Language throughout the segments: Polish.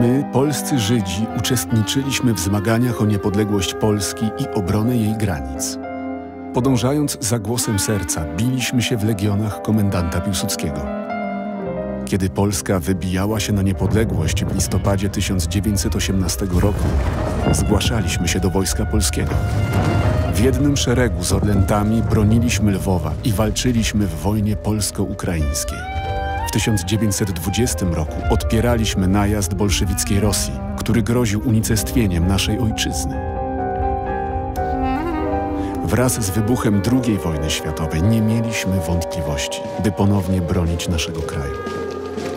My, polscy Żydzi, uczestniczyliśmy w zmaganiach o niepodległość Polski i obronę jej granic. Podążając za głosem serca, biliśmy się w legionach komendanta Piłsudskiego. Kiedy Polska wybijała się na niepodległość w listopadzie 1918 roku, zgłaszaliśmy się do Wojska Polskiego. W jednym szeregu z Orlentami broniliśmy Lwowa i walczyliśmy w wojnie polsko-ukraińskiej. W 1920 roku odpieraliśmy najazd bolszewickiej Rosji, który groził unicestwieniem naszej ojczyzny. Wraz z wybuchem II wojny światowej nie mieliśmy wątpliwości, by ponownie bronić naszego kraju.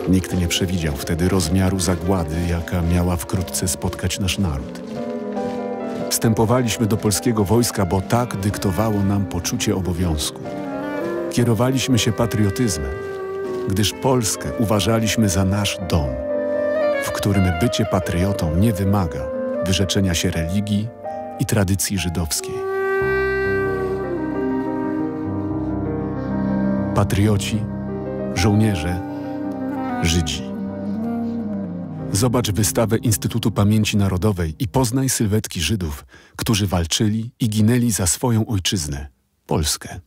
Nikt nie przewidział wtedy rozmiaru zagłady, jaka miała wkrótce spotkać nasz naród. Wstępowaliśmy do polskiego wojska, bo tak dyktowało nam poczucie obowiązku. Kierowaliśmy się patriotyzmem, gdyż Polskę uważaliśmy za nasz dom, w którym bycie patriotą nie wymaga wyrzeczenia się religii i tradycji żydowskiej. Patrioci, żołnierze, Żydzi. Zobacz wystawę Instytutu Pamięci Narodowej i poznaj sylwetki Żydów, którzy walczyli i ginęli za swoją ojczyznę, Polskę.